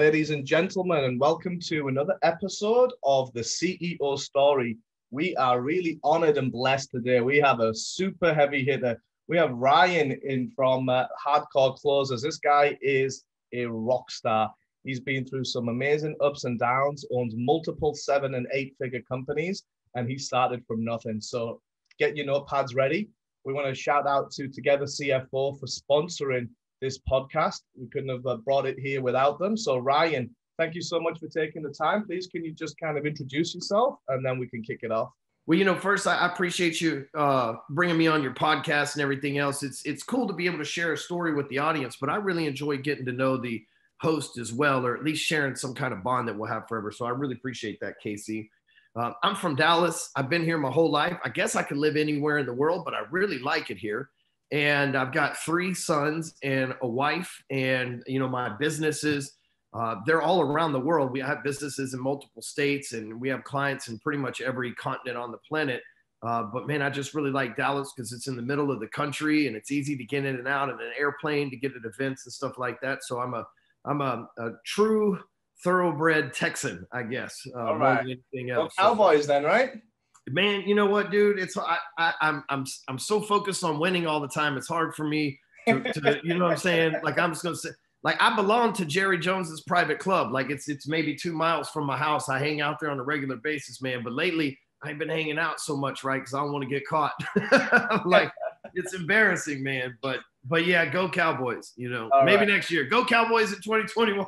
ladies and gentlemen, and welcome to another episode of the CEO Story. We are really honored and blessed today. We have a super heavy hitter. We have Ryan in from uh, Hardcore Closers. This guy is a rock star. He's been through some amazing ups and downs, owns multiple seven and eight figure companies, and he started from nothing. So get your notepads ready. We want to shout out to Together CFO for sponsoring this podcast. We couldn't have uh, brought it here without them. So, Ryan, thank you so much for taking the time. Please, can you just kind of introduce yourself and then we can kick it off? Well, you know, first I appreciate you uh, bringing me on your podcast and everything else. It's it's cool to be able to share a story with the audience, but I really enjoy getting to know the host as well, or at least sharing some kind of bond that we'll have forever. So I really appreciate that, KC. Uh, I'm from Dallas. I've been here my whole life. I guess I could live anywhere in the world, but I really like it here and I've got three sons and a wife, and you know my businesses. Uh, they're all around the world. We have businesses in multiple states, and we have clients in pretty much every continent on the planet. Uh, but man, I just really like Dallas because it's in the middle of the country, and it's easy to get in and out in an airplane to get at events and stuff like that. So I'm a I'm a, a true thoroughbred Texan, I guess. Uh, all right. anything else. Well, Cowboys, then, right? Man, you know what, dude? It's I, I I'm I'm I'm so focused on winning all the time. It's hard for me to, to you know what I'm saying? Like I'm just gonna say like I belong to Jerry Jones's private club. Like it's it's maybe two miles from my house. I hang out there on a regular basis, man. But lately I ain't been hanging out so much, right? Because I don't want to get caught. like it's embarrassing, man. But but yeah, go Cowboys. You know, All maybe right. next year. Go Cowboys in 2021.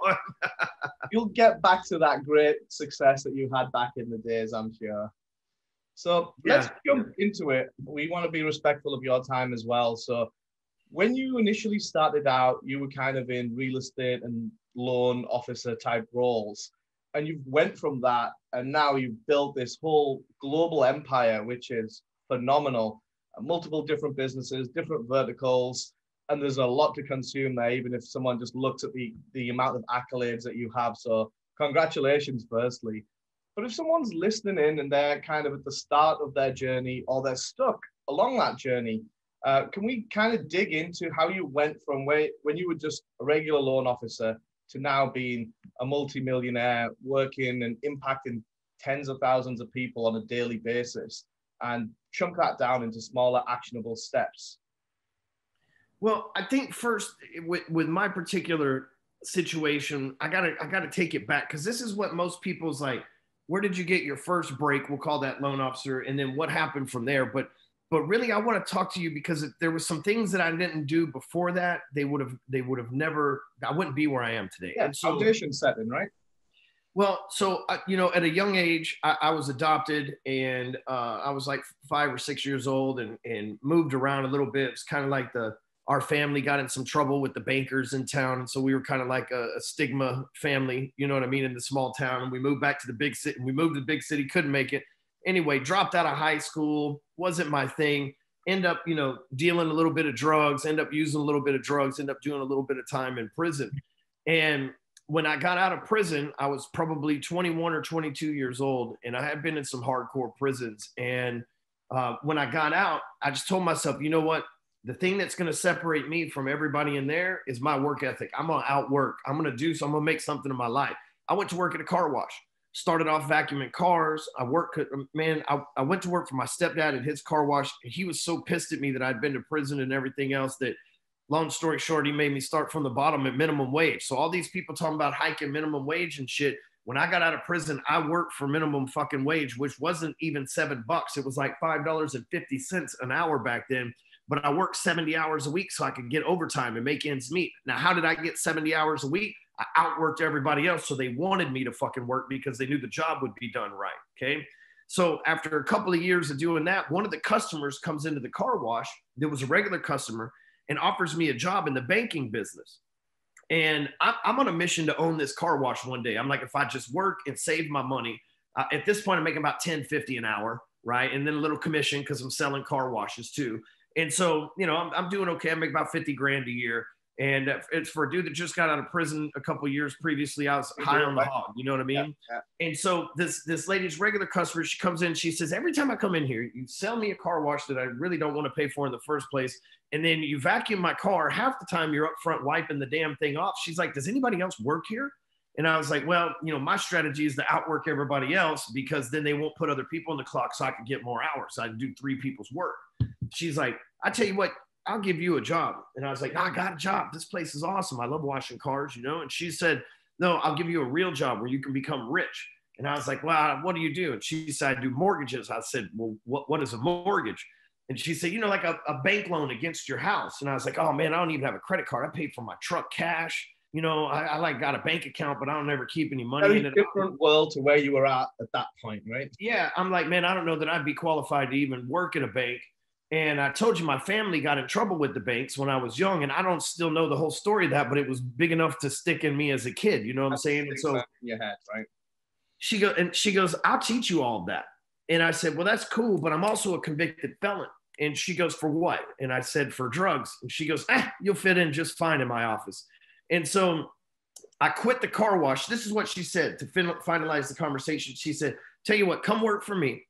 You'll get back to that great success that you had back in the days, I'm sure. So yeah. let's jump into it. We want to be respectful of your time as well. So when you initially started out, you were kind of in real estate and loan officer type roles. And you went from that, and now you've built this whole global empire, which is phenomenal. Multiple different businesses, different verticals, and there's a lot to consume there, even if someone just looks at the, the amount of accolades that you have. So, congratulations, firstly. But if someone's listening in and they're kind of at the start of their journey or they're stuck along that journey, uh, can we kind of dig into how you went from where, when you were just a regular loan officer to now being a multimillionaire, working and impacting tens of thousands of people on a daily basis, and chunk that down into smaller, actionable steps? Well, I think first with, with my particular situation, I gotta I gotta take it back because this is what most people's like where did you get your first break? We'll call that loan officer, and then what happened from there. But but really, I want to talk to you because there was some things that I didn't do before that. They would have they would have never. I wouldn't be where I am today. Yeah, so, foundation setting, right? Well, so uh, you know, at a young age, I, I was adopted, and uh, I was like five or six years old, and and moved around a little bit. It's kind of like the our family got in some trouble with the bankers in town. And so we were kind of like a, a, stigma family, you know what I mean, in the small town. And we moved back to the big city. We moved to the big city, couldn't make it. Anyway, dropped out of high school, wasn't my thing. End up, you know, dealing a little bit of drugs, end up using a little bit of drugs, end up doing a little bit of time in prison. And when I got out of prison, I was probably 21 or 22 years old, and I had been in some hardcore prisons. And uh, when I got out, I just told myself, you know what? The thing that's going to separate me from everybody in there is my work ethic. I'm going to outwork. I'm going to do so. I'm going to make something in my life. I went to work at a car wash, started off vacuuming cars. I worked, man, I, I went to work for my stepdad at his car wash. He was so pissed at me that I'd been to prison and everything else that, long story short, he made me start from the bottom at minimum wage. So all these people talking about hiking minimum wage and shit. When I got out of prison, I worked for minimum fucking wage, which wasn't even seven bucks. It was like $5.50 an hour back then but I worked 70 hours a week so I could get overtime and make ends meet. Now, how did I get 70 hours a week? I outworked everybody else. So they wanted me to fucking work because they knew the job would be done right. Okay. So after a couple of years of doing that, one of the customers comes into the car wash. There was a regular customer and offers me a job in the banking business. And I'm, on a mission to own this car wash one day. I'm like, if I just work and save my money, uh, at this point, I'm making about 10, 50 an hour, right? And then a little commission because I'm selling car washes too. And so, you know, I'm, I'm doing okay. I make about 50 grand a year. And it's for a dude that just got out of prison a couple years previously. I was high on the hog, you know what I mean? Yeah, yeah. And so this this lady's regular customer, she comes in, she says, every time I come in here, you sell me a car wash that I really don't want to pay for in the first place, and then you vacuum my car. Half the time you're up front wiping the damn thing off. She's like, does anybody else work here? And I was like, well, you know, my strategy is to outwork everybody else because then they won't put other people on the clock so I can get more hours. I can do three people's work. She's like, I tell you what, I'll give you a job. And I was like, no, I got a job. This place is awesome. I love washing cars, you know? And she said, no, I'll give you a real job where you can become rich. And I was like, well, what do you do? And she said, I do mortgages. I said, well, what, what is a mortgage? And she said, you know, like a, a bank loan against your house. And I was like, oh man, I don't even have a credit card. I paid for my truck cash. You know, I, I like got a bank account, but I don't ever keep any money Very in it. different world to where you were at at that point, right? Yeah, I'm like, man, I don't know that I'd be qualified to even work at a bank. And I told you my family got in trouble with the banks when I was young, and I don't still know the whole story of that, but it was big enough to stick in me as a kid. You know what I'm saying? And so your head, right? she goes and she goes, I'll teach you all that. And I said, Well, that's cool, but I'm also a convicted felon. And she goes, For what? And I said, For drugs. And she goes, Ah, you'll fit in just fine in my office. And so I quit the car wash. This is what she said to finalize the conversation. She said, Tell you what, come work for me.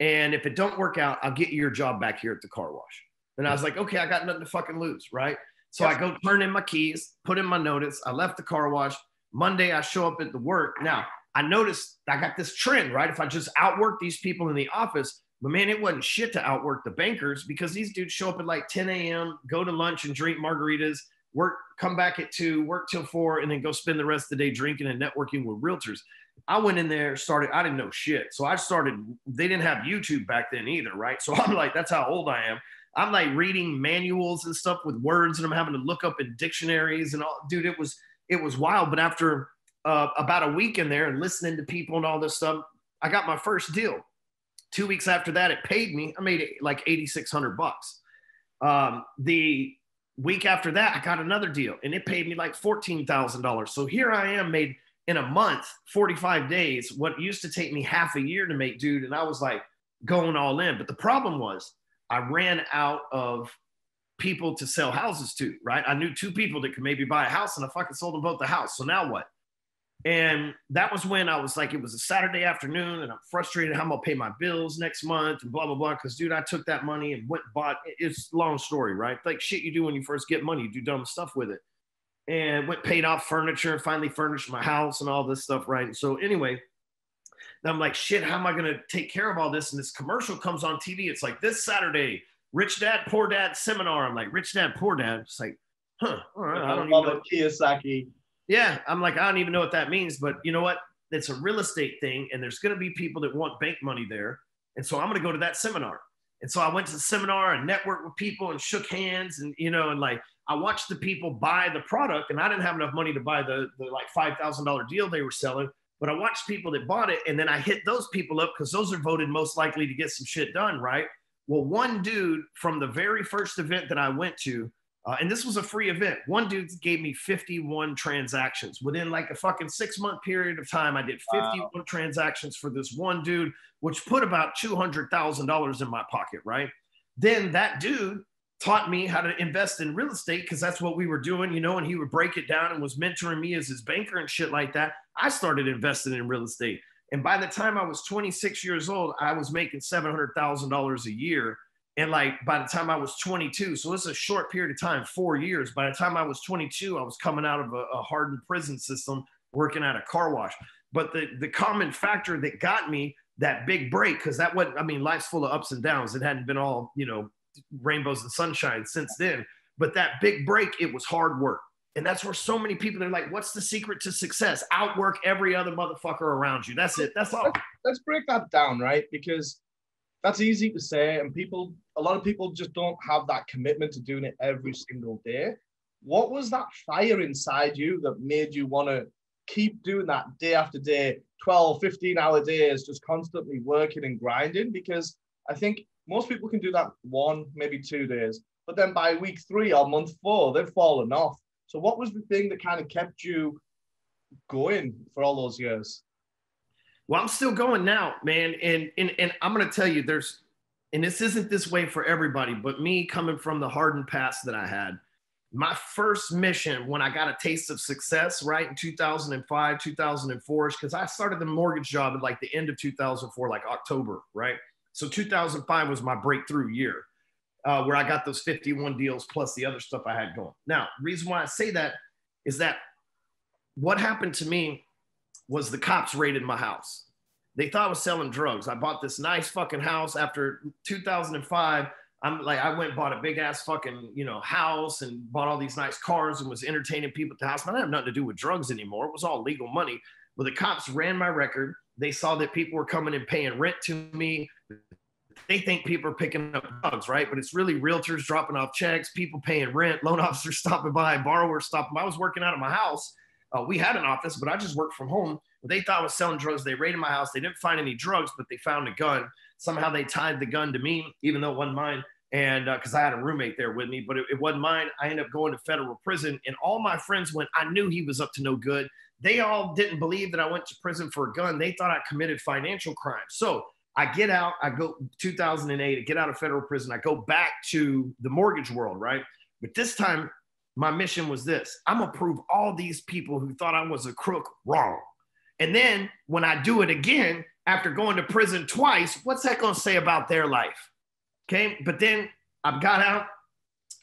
And if it don't work out, I'll get your job back here at the car wash. And I was like, Okay, I got nothing to fucking lose. Right. So I go turn in my keys, put in my notice. I left the car wash. Monday, I show up at the work. Now, I noticed I got this trend, right? If I just outwork these people in the office, but man, it wasn't shit to outwork the bankers because these dudes show up at like 10 a.m., go to lunch and drink margaritas, work, come back at two, work till four, and then go spend the rest of the day drinking and networking with realtors. I went in there, started, I didn't know shit. So I started, they didn't have YouTube back then either, right? So I'm like, that's how old I am. I'm like reading manuals and stuff with words and I'm having to look up in dictionaries and all. Dude, it was, it was wild. But after uh, about a week in there and listening to people and all this stuff, I got my first deal. Two weeks after that, it paid me. I made it like 8,600 bucks. Um, the week after that, I got another deal and it paid me like $14,000. So here I am made in a month, 45 days, what used to take me half a year to make, dude. And I was like going all in. But the problem was I ran out of people to sell houses to, right? I knew two people that could maybe buy a house and I fucking sold them both the house. So now what? And that was when I was like, it was a Saturday afternoon, and I'm frustrated how I'm gonna pay my bills next month and blah blah blah. Because dude, I took that money and went bought. It's long story, right? Like shit you do when you first get money, you do dumb stuff with it, and went paid off furniture and finally furnished my house and all this stuff, right? And so anyway, then I'm like, shit, how am I gonna take care of all this? And this commercial comes on TV. It's like this Saturday, Rich Dad Poor Dad seminar. I'm like, Rich Dad Poor Dad. It's like, huh? All right, I don't even know. Kiyosaki. Yeah, I'm like, I don't even know what that means, but you know what? It's a real estate thing, and there's going to be people that want bank money there, and so I'm going to go to that seminar. And so I went to the seminar and networked with people and shook hands, and you know, and like I watched the people buy the product, and I didn't have enough money to buy the, the like five thousand dollar deal they were selling, but I watched people that bought it, and then I hit those people up because those are voted most likely to get some shit done, right? Well, one dude from the very first event that I went to uh, and this was a free event. One dude gave me 51 transactions within like a fucking six month period of time. I did 51 wow. transactions for this one dude, which put about $200,000 in my pocket, right? Then that dude taught me how to invest in real estate because that's what we were doing, you know, and he would break it down and was mentoring me as his banker and shit like that. I started investing in real estate. And by the time I was 26 years old, I was making $700,000 a year and like by the time I was 22, so it's a short period of time, four years. By the time I was 22, I was coming out of a, a hardened prison system, working at a car wash. But the the common factor that got me that big break, because that what I mean, life's full of ups and downs. It hadn't been all you know rainbows and sunshine since then. But that big break, it was hard work. And that's where so many people they're like, what's the secret to success? Outwork every other motherfucker around you. That's it. That's all. Let's break that down, right? Because that's easy to say, and people, a lot of people just don't have that commitment to doing it every single day. What was that fire inside you that made you want to keep doing that day after day, 12, 15 hour days, just constantly working and grinding? Because I think most people can do that one, maybe two days, but then by week three or month four, they've fallen off. So, what was the thing that kind of kept you going for all those years? Well, I'm still going now, man. And and and I'm gonna tell you, there's and this isn't this way for everybody, but me coming from the hardened past that I had, my first mission when I got a taste of success, right in 2005, 2004, is because I started the mortgage job at like the end of 2004, like October, right? So 2005 was my breakthrough year, uh, where I got those 51 deals plus the other stuff I had going. Now, reason why I say that is that what happened to me was the cops raided my house. They thought I was selling drugs. I bought this nice fucking house after 2005. I'm like, I went and bought a big ass fucking, you know, house and bought all these nice cars and was entertaining people at the house. But I have nothing to do with drugs anymore. It was all legal money. But the cops ran my record. They saw that people were coming and paying rent to me. They think people are picking up drugs, right? But it's really realtors dropping off checks, people paying rent, loan officers stopping by, borrowers stopping by. I was working out of my house. Uh, we had an office, but I just worked from home. They thought I was selling drugs. They raided my house. They didn't find any drugs, but they found a gun. Somehow they tied the gun to me, even though it wasn't mine and because uh, I had a roommate there with me, but it, it, wasn't mine. I ended up going to federal prison, and all my friends went. I knew he was up to no good. They all didn't believe that I went to prison for a gun. They thought I committed financial crime. So I get out. I go 2008. I get out of federal prison. I go back to the mortgage world, right? But this time, my mission was this: I'm gonna prove all these people who thought I was a crook wrong. And then when I do it again after going to prison twice, what's that gonna say about their life? Okay. But then I got out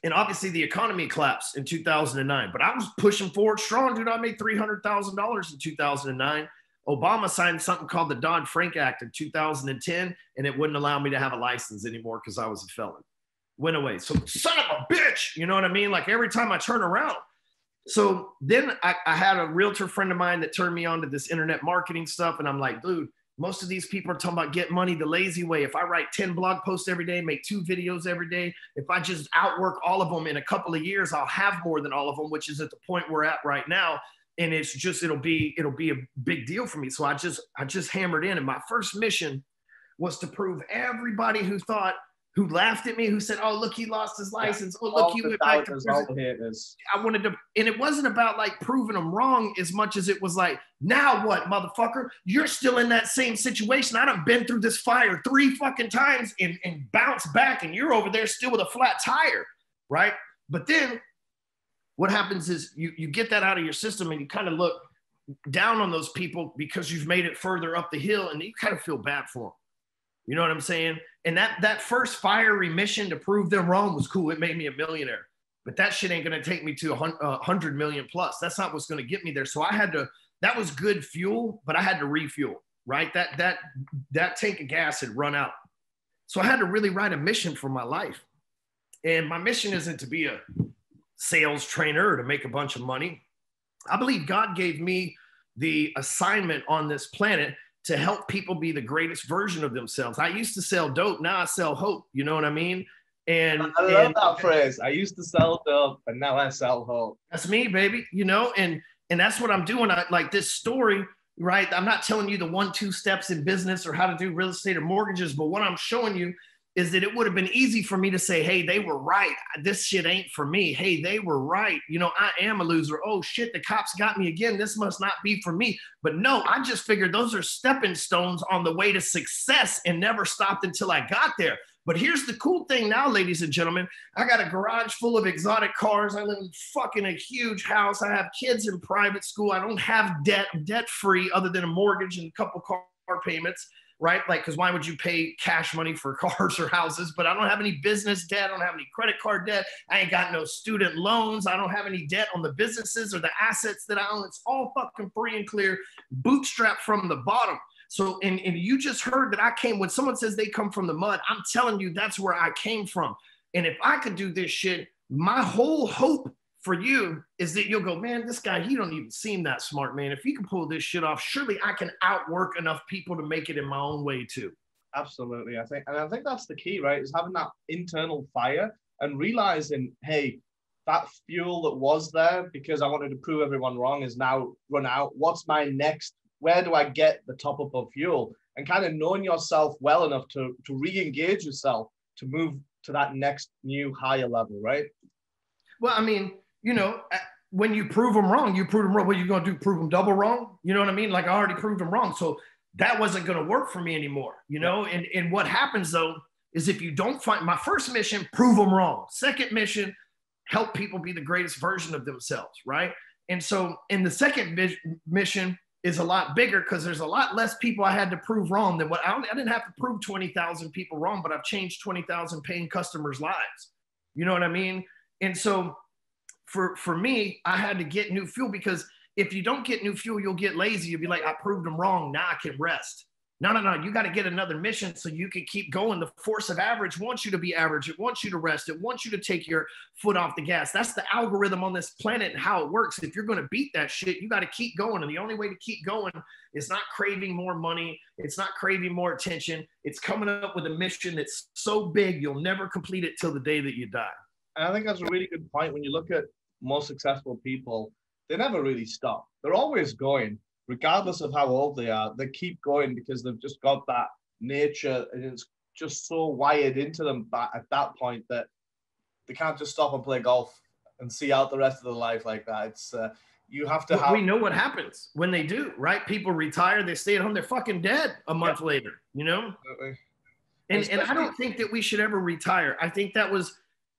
and obviously the economy collapsed in 2009, but I was pushing forward strong, dude. I made $300,000 in 2009. Obama signed something called the Dodd Frank Act in 2010, and it wouldn't allow me to have a license anymore because I was a felon. Went away. So, son of a bitch, you know what I mean? Like every time I turn around. So then I, I had a realtor friend of mine that turned me on to this internet marketing stuff. And I'm like, dude, most of these people are talking about get money the lazy way. If I write 10 blog posts every day, make two videos every day, if I just outwork all of them in a couple of years, I'll have more than all of them, which is at the point we're at right now. And it's just it'll be it'll be a big deal for me. So I just I just hammered in. And my first mission was to prove everybody who thought who laughed at me, who said, "Oh, look, he lost his license. Oh, look, he went back to prison." I wanted to, and it wasn't about like proving them wrong as much as it was like, "Now what, motherfucker? You're still in that same situation. I done been through this fire three fucking times and and bounced back, and you're over there still with a flat tire, right?" But then, what happens is you you get that out of your system, and you kind of look down on those people because you've made it further up the hill, and you kind of feel bad for them you know what I'm saying? And that that first fiery mission to prove them wrong was cool. It made me a millionaire. But that shit ain't gonna take me to a hundred million plus. That's not what's gonna get me there. So I had to. That was good fuel, but I had to refuel. Right? That that that tank of gas had run out. So I had to really write a mission for my life. And my mission isn't to be a sales trainer to make a bunch of money. I believe God gave me the assignment on this planet to help people be the greatest version of themselves. I used to sell dope, now I sell hope. You know what I mean? And I love and, that phrase. I used to sell dope, but now I sell hope. That's me, baby. You know, and and that's what I'm doing. I like this story, right? I'm not telling you the one, two steps in business or how to do real estate or mortgages, but what I'm showing you is that it would have been easy for me to say, hey, they were right. This shit ain't for me. Hey, they were right. You know, I am a loser. Oh shit, the cops got me again. This must not be for me. But no, I just figured those are stepping stones on the way to success and never stopped until I got there. But here's the cool thing now, ladies and gentlemen. I got a garage full of exotic cars. I live in fucking a huge house. I have kids in private school. I don't have debt, debt free, other than a mortgage and a couple car payments right? Like, because why would you pay cash money for cars or houses? But I don't have any business debt. I don't have any credit card debt. I ain't got no student loans. I don't have any debt on the businesses or the assets that I own. It's all fucking free and clear, bootstrap from the bottom. So, and, and you just heard that I came, when someone says they come from the mud, I'm telling you that's where I came from. And if I could do this shit, my whole hope for you is that you'll go, man, this guy, he don't even seem that smart, man. If he can pull this shit off, surely I can outwork enough people to make it in my own way too. Absolutely. I think, and I think that's the key, right? Is having that internal fire and realizing, hey, that fuel that was there because I wanted to prove everyone wrong is now run out. What's my next? Where do I get the top up of fuel? And kind of knowing yourself well enough to to re-engage yourself to move to that next new higher level, right? Well, I mean, you know, when you prove them wrong, you prove them wrong. What are you going to do? Prove them double wrong? You know what I mean? Like I already proved them wrong. So that wasn't going to work for me anymore, you know? And, and what happens though is if you don't find my first mission, prove them wrong. Second mission, help people be the greatest version of themselves, right? And so in the second mission is a lot bigger because there's a lot less people I had to prove wrong than what I, I didn't have to prove 20,000 people wrong, but I've changed 20,000 paying customers' lives. You know what I mean? And so for for me, I had to get new fuel because if you don't get new fuel, you'll get lazy. You'll be like, I proved them wrong. Now I can rest. No, no, no. You got to get another mission so you can keep going. The force of average wants you to be average. It wants you to rest. It wants you to take your foot off the gas. That's the algorithm on this planet and how it works. If you're going to beat that shit, you got to keep going. And the only way to keep going is not craving more money. It's not craving more attention. It's coming up with a mission that's so big you'll never complete it till the day that you die. And I think that's a really good point. When you look at most successful people, they never really stop. They're always going regardless of how old they are, they keep going because they've just got that nature and it's just so wired into them at that point that they can't just stop and play golf and see out the rest of their life like that. It's uh, you have to have. We know what happens when they do, right? People retire, they stay at home, they're fucking dead a month yeah. later, you know. Absolutely. And and I don't think that we should ever retire. I think that was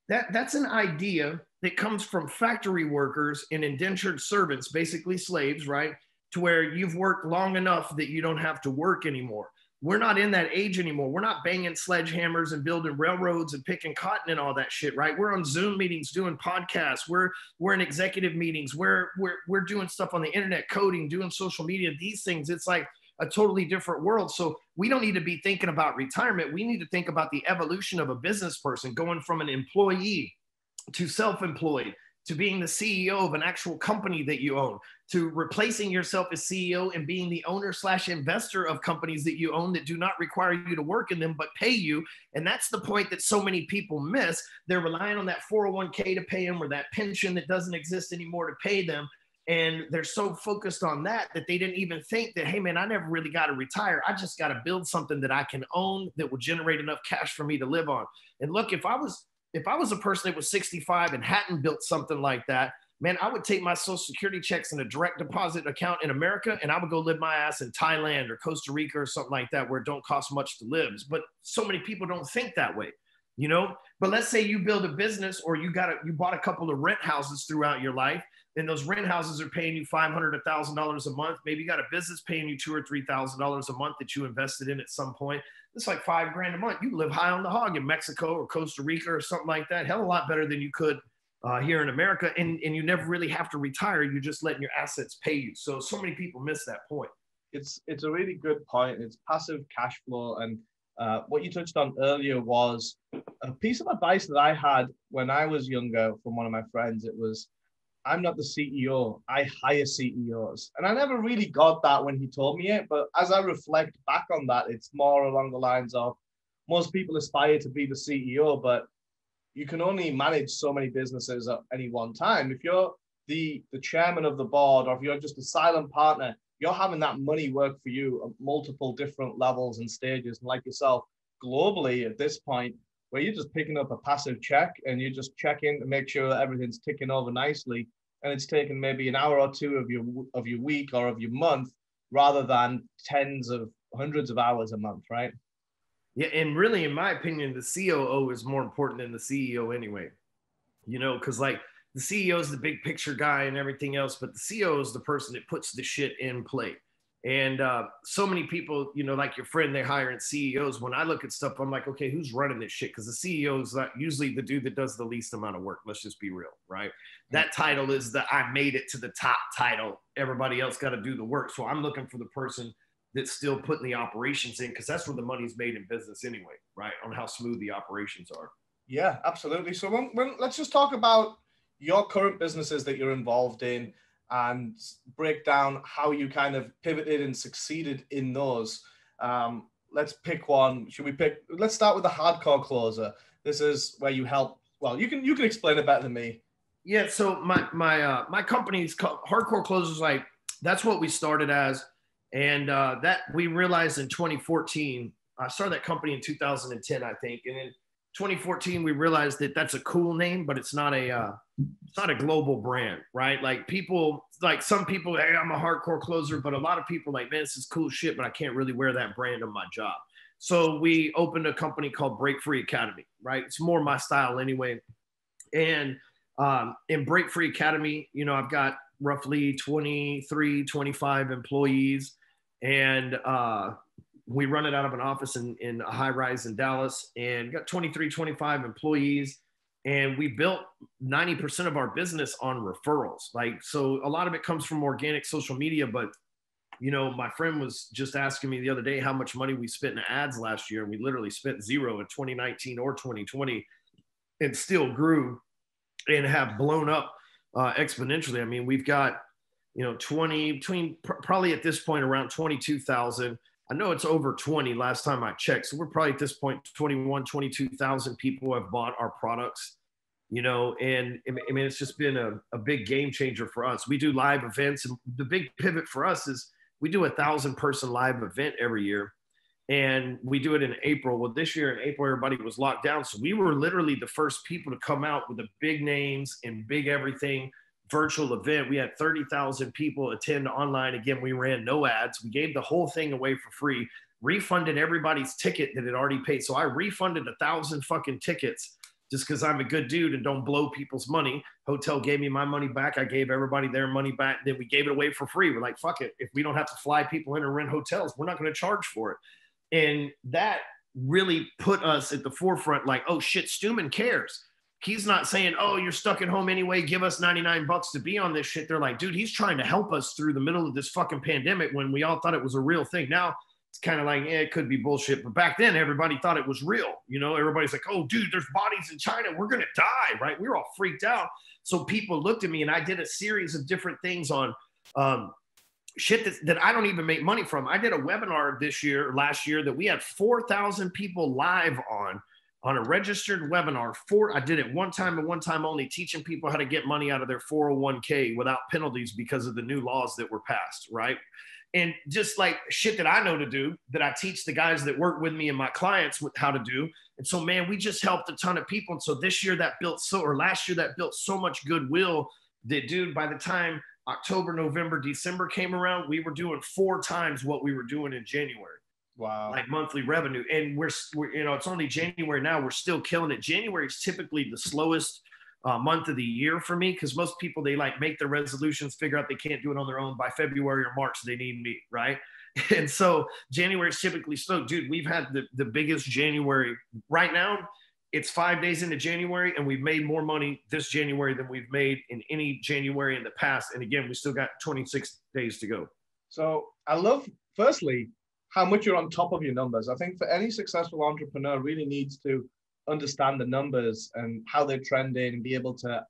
that that's an idea that comes from factory workers and indentured servants, basically slaves, right? to where you've worked long enough that you don't have to work anymore. We're not in that age anymore. We're not banging sledgehammers and building railroads and picking cotton and all that shit, right? We're on Zoom meetings doing podcasts. We're we're in executive meetings. We're we're we're doing stuff on the internet, coding, doing social media. These things, it's like a totally different world. So we don't need to be thinking about retirement. We need to think about the evolution of a business person going from an employee to self-employed to being the CEO of an actual company that you own, to replacing yourself as CEO and being the owner slash investor of companies that you own that do not require you to work in them but pay you. And that's the point that so many people miss. They're relying on that 401k to pay them or that pension that doesn't exist anymore to pay them. And they're so focused on that that they didn't even think that, hey, man, I never really got to retire. I just got to build something that I can own that will generate enough cash for me to live on. And look, if I was if I was a person that was 65 and hadn't built something like that, man, I would take my social security checks in a direct deposit account in America and I would go live my ass in Thailand or Costa Rica or something like that where it don't cost much to live. But so many people don't think that way, you know? But let's say you build a business or you got a, you bought a couple of rent houses throughout your life and those rent houses are paying you five hundred, a thousand dollars a month. Maybe you got a business paying you two or three thousand dollars a month that you invested in at some point. It's like five grand a month. You live high on the hog in Mexico or Costa Rica or something like that. Hell, a lot better than you could uh, here in America. And, and you never really have to retire. You're just letting your assets pay you. So, so many people miss that point. It's, it's a really good point. It's passive cash flow. And uh, what you touched on earlier was a piece of advice that I had when I was younger from one of my friends. It was, I'm not the CEO. I hire CEOs. And I never really got that when he told me it. But as I reflect back on that, it's more along the lines of most people aspire to be the CEO, but you can only manage so many businesses at any one time. If you're the, the chairman of the board, or if you're just a silent partner, you're having that money work for you at multiple different levels and stages. And like yourself, globally at this point, where you're just picking up a passive check and you're just checking to make sure that everything's ticking over nicely. And it's taken maybe an hour or two of your of your week or of your month rather than tens of hundreds of hours a month right? Yeah and really in my opinion the coo is more important than the ceo anyway. You know because like the ceo is the big picture guy and everything else but the ceo is the person that puts the shit in play and uh, so many people, you know, like your friend, they're hiring CEOs. When I look at stuff, I'm like, okay, who's running this shit? Because the CEO is usually the dude that does the least amount of work. Let's just be real, right? That title is the I made it to the top title. Everybody else got to do the work. So I'm looking for the person that's still putting the operations in because that's where the money's made in business anyway, right? On how smooth the operations are. Yeah, absolutely. So when, when, let's just talk about your current businesses that you're involved in and break down how you kind of pivoted and succeeded in those. Um, let's pick one. Should we pick? Let's start with the hardcore closer. This is where you help. Well, you can you can explain it better than me. Yeah. So my my uh, my company's called Hardcore Closers. Like that's what we started as, and uh, that we realized in 2014. I started that company in 2010, I think, and then 2014 we realized that that's a cool name but it's not a uh, it's not a global brand right? Like people like some people hey i'm a hardcore closer but a lot of people like man this is cool shit but i can't really wear that brand on my job. So we opened a company called break free academy right? It's more my style anyway. And um, in break free academy you know i've got roughly 23 25 employees. And uh, we run it out of an office in, in a high rise in Dallas and got 23, 25 employees. and we built 90% of our business on referrals. Like so a lot of it comes from organic social media but you know my friend was just asking me the other day how much money we spent in ads last year. And we literally spent zero in 2019 or 2020 and still grew and have blown up uh, exponentially. I mean we've got you know 20 between pr- probably at this point around 22000 I know it's over 20 last time I checked. So we're probably at this point 21, 22,000 people have bought our products, you know, and I mean, it's just been a, a big game changer for us. We do live events, and the big pivot for us is we do a thousand person live event every year. And we do it in April. Well, this year in April, everybody was locked down. So we were literally the first people to come out with the big names and big everything virtual event. We had 30,000 people attend online. Again, we ran no ads. We gave the whole thing away for free, refunded everybody's ticket that had already paid. So I refunded a thousand fucking tickets just because I'm a good dude and don't blow people's money. Hotel gave me my money back. I gave everybody their money back. Then we gave it away for free. We're like, fuck it. If we don't have to fly people in or rent hotels, we're not going to charge for it. And that really put us at the forefront like, oh shit, Stewman cares he's not saying, "Oh, you're stuck at home anyway. Give us 99 bucks to be on this shit." They're like, "Dude, he's trying to help us through the middle of this fucking pandemic when we all thought it was a real thing." Now it's kind of like, yeah, it could be bullshit, but back then everybody thought it was real. You know, everybody's like, "Oh, dude, there's bodies in China. We're gonna die." Right? We were all freaked out. So people looked at me, and I did a series of different things on. Um, shit that, that I don't even make money from. I did a webinar this year, last year, that we had 4,000 people live on on a registered webinar for I did it one time and one time only teaching people how to get money out of their 401k without penalties because of the new laws that were passed, right? And just like shit that I know to do that I teach the guys that work with me and my clients with how to do. And so man, we just helped a ton of people. And so this year that built so or last year that built so much goodwill that dude by the time October, November, December came around, we were doing four times what we were doing in January. Wow. Like monthly revenue. And we're, we're, you know, it's only January now. We're still killing it. January is typically the slowest uh, month of the year for me because most people, they like make their resolutions, figure out they can't do it on their own by February or March. They need me. Right. And so January is typically slow. Dude, we've had the, the biggest January right now. It's five days into January, and we've made more money this January than we've made in any January in the past. And again, we still got 26 days to go. So I love, firstly, how much you're on top of your numbers. I think for any successful entrepreneur really needs to understand the numbers and how they're trending and be able to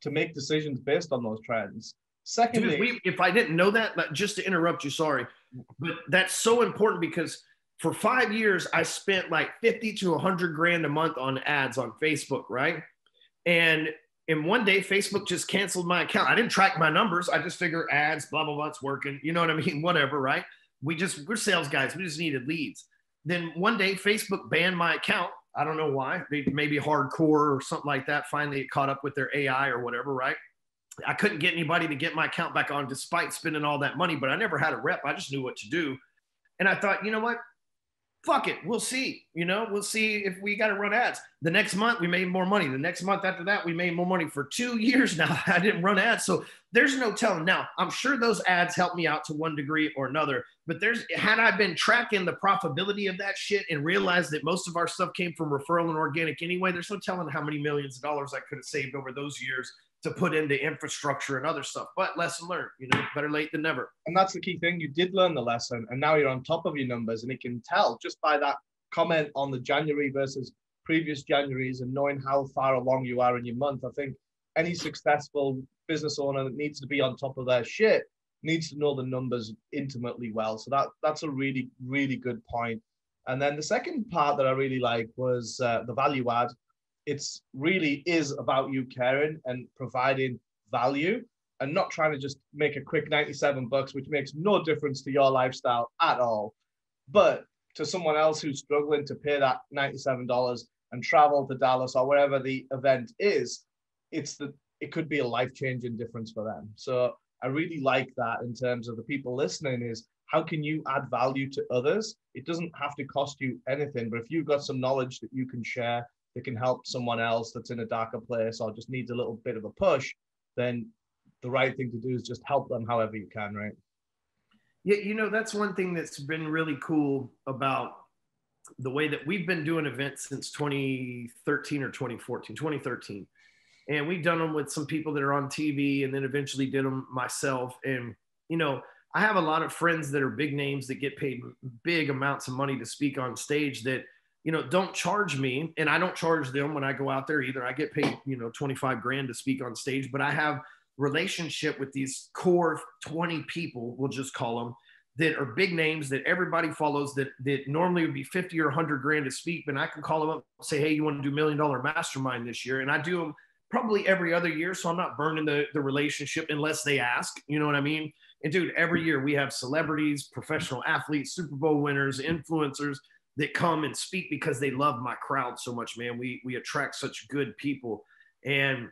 to make decisions based on those trends. Secondly, Dude, we, if I didn't know that, just to interrupt you, sorry, but that's so important because for five years I spent like 50 to 100 grand a month on ads on Facebook, right? And and one day Facebook just canceled my account. I didn't track my numbers. I just figure ads, blah blah blah, it's working. You know what I mean? Whatever, right? We just we're sales guys. We just needed leads. Then one day Facebook banned my account. I don't know why. Maybe hardcore or something like that. Finally, it caught up with their AI or whatever, right? I couldn't get anybody to get my account back on despite spending all that money, but I never had a rep. I just knew what to do. And I thought, you know what? Fuck it, we'll see. You know, we'll see if we got to run ads. The next month we made more money. The next month after that we made more money. For two years now, I didn't run ads, so there's no telling. Now I'm sure those ads helped me out to one degree or another. But there's had I been tracking the profitability of that shit and realized that most of our stuff came from referral and organic anyway, there's no telling how many millions of dollars I could have saved over those years to put into infrastructure and other stuff. But lesson learned, you know, better late than never. And that's the key thing. You did learn the lesson, and now you're on top of your numbers, and it can tell just by that comment on the January versus previous Januaries and knowing how far along you are in your month. I think any successful business owner that needs to be on top of their shit needs to know the numbers intimately well. So that that's a really really good point. And then the second part that I really like was uh, the value add it's really is about you caring and providing value and not trying to just make a quick 97 bucks which makes no difference to your lifestyle at all. But to someone else who's struggling to pay that $97 and travel to Dallas or wherever the event is it's the it could be a life-changing difference for them. So i really like that in terms of the people listening is how can you add value to others? It doesn't have to cost you anything but if you've got some knowledge that you can share that can help someone else that's in a darker place or just needs a little bit of a push, then the right thing to do is just help them however you can, right? Yeah, you know, that's one thing that's been really cool about the way that we've been doing events since 2013 or 2014, 2013. And we've done them with some people that are on TV and then eventually did them myself. And, you know, I have a lot of friends that are big names that get paid big amounts of money to speak on stage that, you know, don't charge me. And I don't charge them when I go out there either. I get paid, you know, 25 grand to speak on stage, but I have relationship with these core 20 people, we'll just call them, that are big names that everybody follows that that normally would be 50 or 100 grand to speak but i can call them up and say hey you want to do million dollar mastermind this year and i do them probably every other year so i'm not burning the, the relationship unless they ask you know what i mean and dude every year we have celebrities professional athletes super bowl winners influencers that come and speak because they love my crowd so much man we we attract such good people and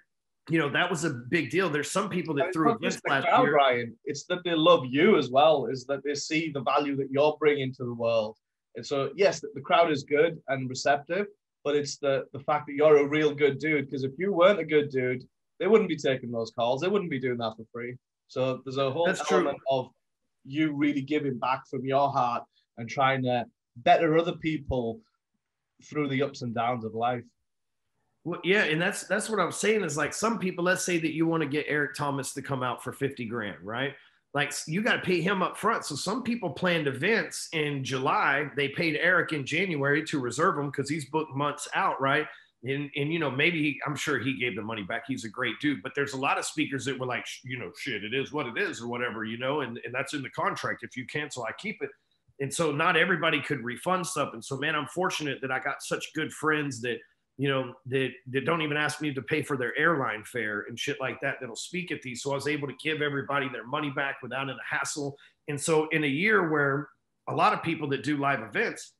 you know that was a big deal. There's some people that threw against last crowd, year. Ryan, it's that they love you as well. Is that they see the value that you're bringing to the world. And so yes, the crowd is good and receptive, but it's the the fact that you're a real good dude. Because if you weren't a good dude, they wouldn't be taking those calls. They wouldn't be doing that for free. So there's a whole That's element true. of you really giving back from your heart and trying to better other people through the ups and downs of life. Well, yeah, and that's that's what I'm saying is like some people. Let's say that you want to get Eric Thomas to come out for fifty grand, right? Like you got to pay him up front. So some people planned events in July. They paid Eric in January to reserve him because he's booked months out, right? And and you know maybe he, I'm sure he gave the money back. He's a great dude. But there's a lot of speakers that were like, you know, shit, it is what it is or whatever, you know, and and that's in the contract. If you cancel, I keep it. And so not everybody could refund stuff. And so man, I'm fortunate that I got such good friends that you know, that, that don't even ask me to pay for their airline fare and shit like that that'll speak at these. So I was able to give everybody their money back without any hassle. And so in a year where a lot of people that do live events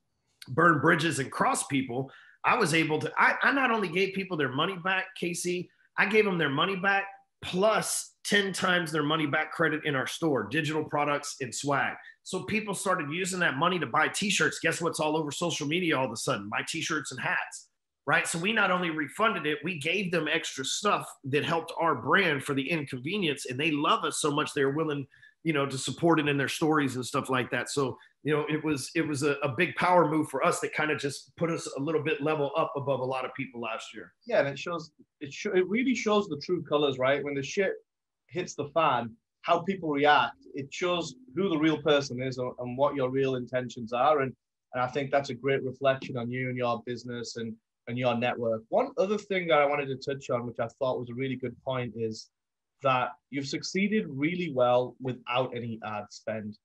burn bridges and cross people, I was able to, I, I not only gave people their money back, KC, I gave them their money back plus 10 times their money back credit in our store, digital products and swag. So people started using that money to buy t-shirts. Guess what's all over social media all of a sudden? My t-shirts and hats right? So we not only refunded it, we gave them extra stuff that helped our brand for the inconvenience, and they love us so much they're willing, you know, to support it in their stories and stuff like that. So you know, it was it was a, a big power move for us that kind of just put us a little bit level up above a lot of people last year. Yeah, and it shows it sh- it really shows the true colors, right? When the shit hits the fan, how people react. It shows who the real person is and what your real intentions are, and and I think that's a great reflection on you and your business and and your network. One other thing that I wanted to touch on, which I thought was a really good point, is that you've succeeded really well without any ad spend.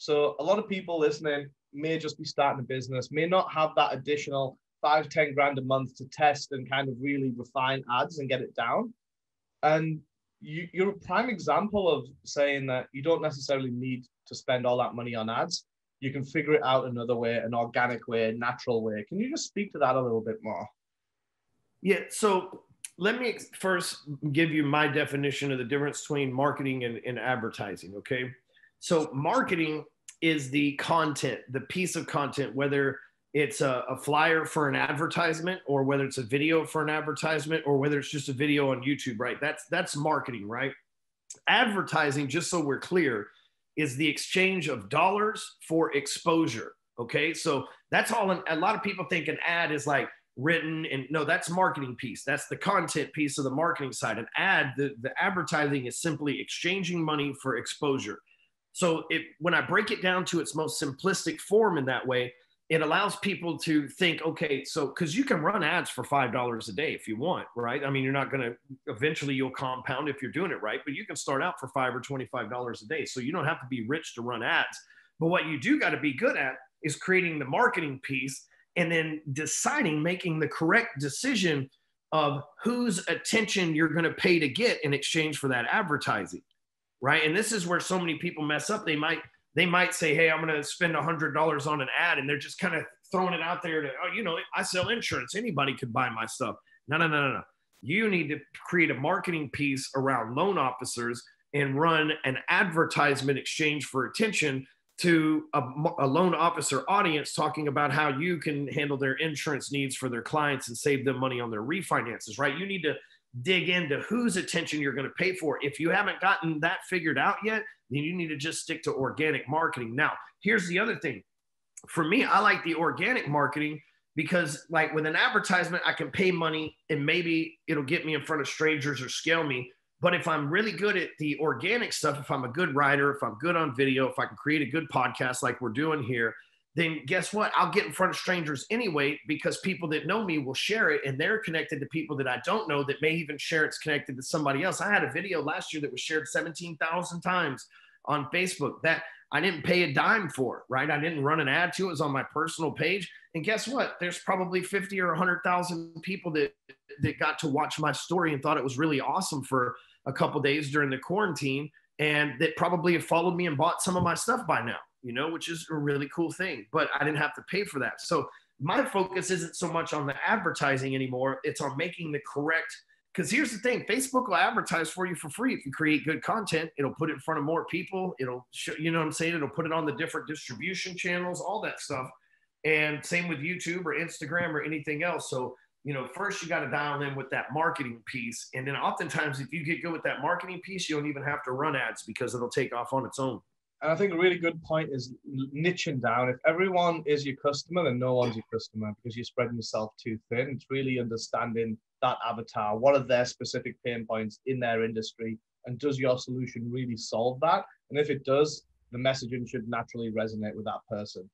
So a lot of people listening may just be starting a business, may not have that additional five, 10 grand a month to test and kind of really refine ads and get it down. And you, you're a prime example of saying that you don't necessarily need to spend all that money on ads you can figure it out another way, an organic way, natural way. Can you just speak to that a little bit more? Yeah. So let me first give you my definition of the difference between marketing and, and advertising. Okay. So marketing is the content, the piece of content, whether it's a, a, flyer for an advertisement or whether it's a video for an advertisement or whether it's just a video on YouTube, right? That's that's marketing, right? Advertising, just so we're clear, is the exchange of dollars for exposure. Okay. So that's all. a lot of people think an ad is like written and no, that's marketing piece. That's the content piece of the marketing side. An ad, the, the advertising is simply exchanging money for exposure. So it, when I break it down to its most simplistic form in that way, it allows people to think, okay, so because you can run ads for five dollars a day if you want, right? I mean, you're not going to eventually you'll compound if you're doing it right, but you can start out for five or twenty-five dollars a day. So you don't have to be rich to run ads. But what you do got to be good at is creating the marketing piece and then deciding, making the correct decision of whose attention you're going to pay to get in exchange for that advertising, right? And this is where so many people mess up. They might they might say, Hey, I'm going to spend a hundred dollars on an ad. And they're just kind of throwing it out there to, oh, you know, I sell insurance. Anybody could buy my stuff. No, no, no, no, no. You need to create a marketing piece around loan officers and run an advertisement exchange for attention to a, a, loan officer audience talking about how you can handle their insurance needs for their clients and save them money on their refinances, right? You need to dig into whose attention you're going to pay for. If you haven't gotten that figured out yet, then you need to just stick to organic marketing. Now, here's the other thing for me, I like the organic marketing because like with an advertisement, I can pay money and maybe it'll get me in front of strangers or scale me. But if I'm really good at the organic stuff, if I'm a good writer, if I'm good on video, if I can create a good podcast like we're doing here, then guess what? I'll get in front of strangers anyway because people that know me will share it and they're connected to people that I don't know that may even share it's connected to somebody else. I had a video last year that was shared 17,000 times on Facebook that I didn't pay a dime for, right? I didn't run an ad to it. It was on my personal page. And guess what? There's probably 50 or 100,000 people that, that got to watch my story and thought it was really awesome for a couple days during the quarantine and that probably have followed me and bought some of my stuff by now, you know, which is a really cool thing. But I didn't have to pay for that. So my focus isn't so much on the advertising anymore, it's on making the correct – because here's the thing facebook will advertise for you for free if you create good content it'll put it in front of more people it'll show, you know what i'm saying it'll put it on the different distribution channels all that stuff and same with youtube or instagram or anything else so you know first you got to dial in with that marketing piece and then oftentimes if you get good with that marketing piece you don't even have to run ads because it'll take off on its own and I think a really good point is niching down. If everyone is your customer, then no one's your customer because you're spreading yourself too thin. It's really understanding that avatar. What are their specific pain points in their industry? And does your solution really solve that? And if it does, the messaging should naturally resonate with that person.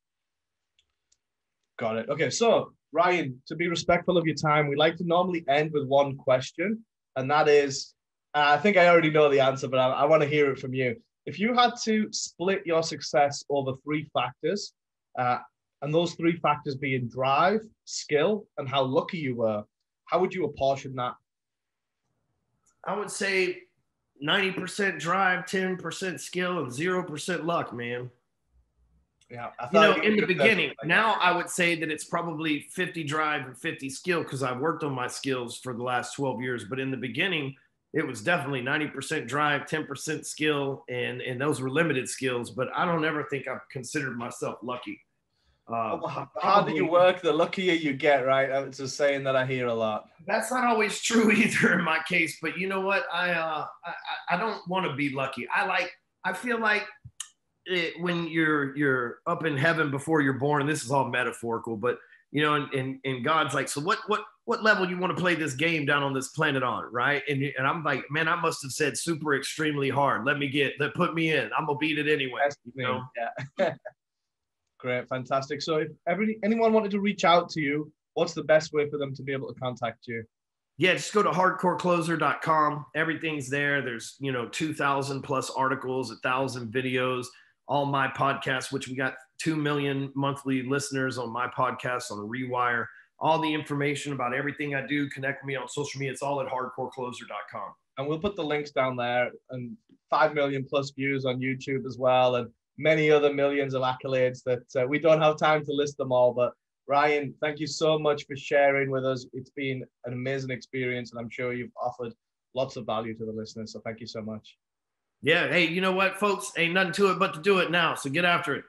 Got it. Okay, so Ryan, to be respectful of your time, we like to normally end with one question, and that is uh, I think I already know the answer, but I, I want to hear it from you if you had to split your success over three factors, uh, and those three factors being drive, skill, and how lucky you were, how would you apportion that? I would say 90% drive, 10% skill, and 0% luck, man. Yeah. you know, in the beginning, like now I would say that it's probably 50 drive and 50 skill because I've worked on my skills for the last 12 years. But in the beginning, it was definitely 90% drive, 10% skill, and and those were limited skills. But I don't ever think I've considered myself lucky. Uh, well, how do you work, the luckier you get, right? It's a saying that I hear a lot. That's not always true either in my case. But you know what? I uh, I, I don't want to be lucky. I like. I feel like it, when you're you're up in heaven before you're born. This is all metaphorical, but you know, and, and, and God's like, so what what what level you want to play this game down on this planet on, right? And, and I'm like, man, I must have said super extremely hard. Let me get, let put me in. I'm gonna beat it anyway. You know? Yeah. Great, fantastic. So if every, anyone wanted to reach out to you, what's the best way for them to be able to contact you? Yeah, just go to hardcorecloser.com. Everything's there. There's, you know, 2,000 plus articles, a thousand videos, all my podcasts, which we got 2 million monthly listeners on my podcast on Rewire all the information about everything I do, connect with me on social media. It's all at hardcorecloser.com. And we'll put the links down there and 5 million plus views on YouTube as well, and many other millions of accolades that uh, we don't have time to list them all. But Ryan, thank you so much for sharing with us. It's been an amazing experience, and I'm sure you've offered lots of value to the listeners. So thank you so much. Yeah. Hey, you know what, folks? Ain't nothing to it but to do it now. So get after it.